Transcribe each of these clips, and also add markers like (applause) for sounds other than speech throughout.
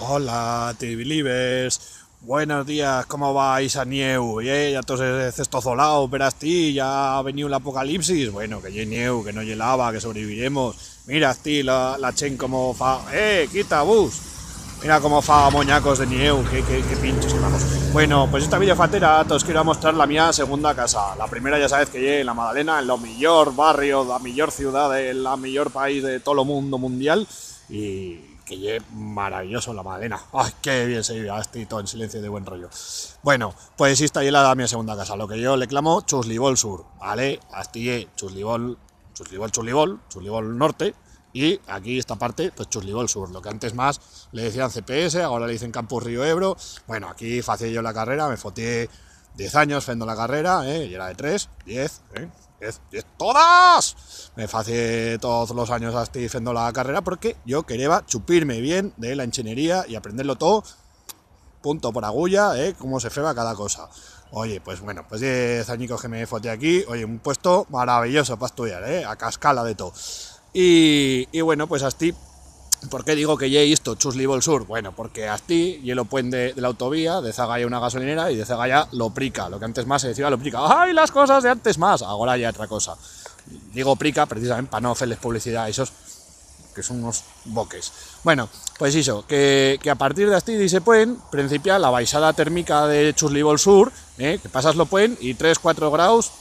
Hola, T-Believers. Buenos días, ¿cómo vais a Nieu? ¿Eh? Ya todos cestozolado, verás ti, ya ha venido el apocalipsis. Bueno, que yo Nieu, que no lava, que sobreviviremos. Mira, ti, la, la chen como fa... ¡Eh, quita, bus! Mira cómo fa moñacos de Nieu, qué, qué, qué que vamos. Bueno, pues esta videofatera os quiero mostrar la mía segunda casa. La primera ya sabes que llegué en la Madalena, en lo mejor barrio, la mejor ciudad, el mejor país de todo el mundo mundial. Y que lleve maravilloso la Magdalena. ¡Ay, qué bien se vive! Estoy todo en silencio de buen rollo. Bueno, pues está ahí la mi segunda casa, lo que yo le clamo Chuslibol Sur, ¿vale? Astillé, Chuslibol, Chuslibol, Chuslibol, Chuslibol Norte, y aquí esta parte, pues Chuslibol Sur, lo que antes más le decían CPS, ahora le dicen Campus Río Ebro. Bueno, aquí facé yo la carrera, me foté 10 años fendo la carrera, ¿eh? y era de 3, 10, ¿eh? Todas! Me hace todos los años estoy haciendo la carrera porque yo quería chupirme bien de la ingeniería y aprenderlo todo punto por agulla, ¿eh? Cómo se feba cada cosa. Oye, pues bueno, pues 10 añicos que me foté aquí, oye, un puesto maravilloso para estudiar, ¿eh? A cascala de todo. Y, y bueno, pues así ¿Por qué digo que he visto Chuslibol Sur? Bueno, porque Asti y lo puente de, la autovía, de Zagaya una gasolinera y de Zagaya lo prica, lo que antes más se decía lo prica. ¡Ay, las cosas de antes más! Ahora ya otra cosa. Digo prica precisamente para no hacerles publicidad a esos que son unos boques. Bueno, pues eso, que, a partir de Asti se pueden principia la baisada térmica de Chuslibol Sur, ¿eh? que pasas lo pueden y 3-4 grados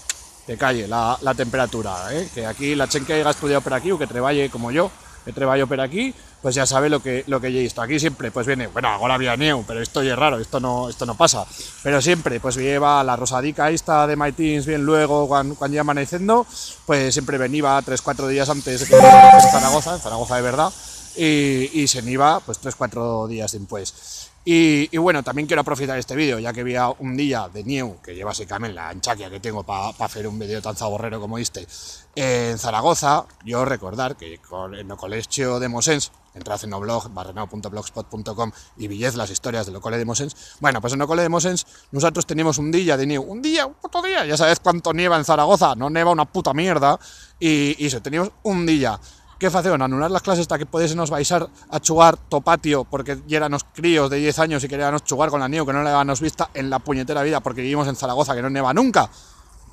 te calle la, temperatura, ¿eh? que aquí la chen que haya estudiado por aquí o que trabaje como yo, que trabajo por aquí, pues ya sabe lo que, lo que he visto. Aquí siempre, pues viene, bueno, ahora había Neu, pero esto es raro, esto no, esto no pasa. Pero siempre, pues lleva la rosadica esta de My Teens bien luego, cuando, cuando ya amaneciendo, pues siempre venía 3-4 días antes de que en Zaragoza, en Zaragoza de verdad, y, y se iba pues 3-4 días después. Y, bueno, también quiero aprovechar este vídeo, ya que había un día de New, que lleva camel, la anchaquia que tengo para hacer un vídeo tan zaborrero como este, en Zaragoza, yo recordar que en el colegio de Mosens, entrad en el blog barrenao.blogspot.com y villez las historias del cole de Mosens. Bueno, pues en el cole de Mosens nosotros teníamos un día de New, un día, un puto día, ya sabes cuánto nieva en Zaragoza, no nieva una puta mierda, y, y eso, un día ¿Qué facemos? Anular las clases hasta que nos baixar a chugar topatio porque ya éramos críos de 10 años y queríamos chugar con la nieve que no le habíamos vista en la puñetera vida porque vivimos en Zaragoza que no neva nunca.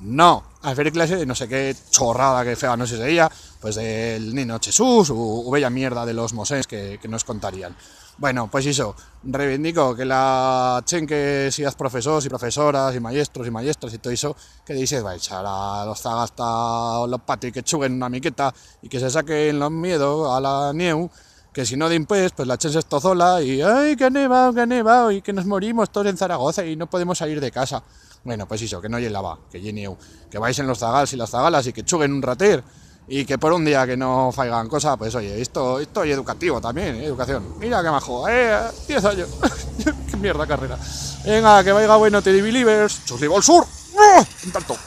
No, a hacer clase de no sé qué chorrada que fea no sé si ella, pues del Nino Jesús o, bella mierda de los mosés que, que nos contarían. Bueno, pues eso, reivindico que la chen que seas profesores y profesoras y maestros y maestras y todo eso, que dices va a echar a los zagas hasta los patios y que chuguen una miqueta y que se saquen los miedos a la nieu, que si no de pues, pues la chen se estozola y ¡ay, que ha nevado, que ha nevado! y que nos morimos todos en Zaragoza y no podemos salir de casa. Bueno, pues eso, que no la va, que nieu, que vais en los zagals y las zagalas y que chuguen un rater y que por un día que no faigan cosas, pues oye, esto, esto es educativo también, ¿eh? educación. Mira qué majo, eh, 10 años. (laughs) qué mierda carrera. Venga, que vaya bueno, Teddy Believers. Chuslibol Sur. ¡Oh! Un tanto.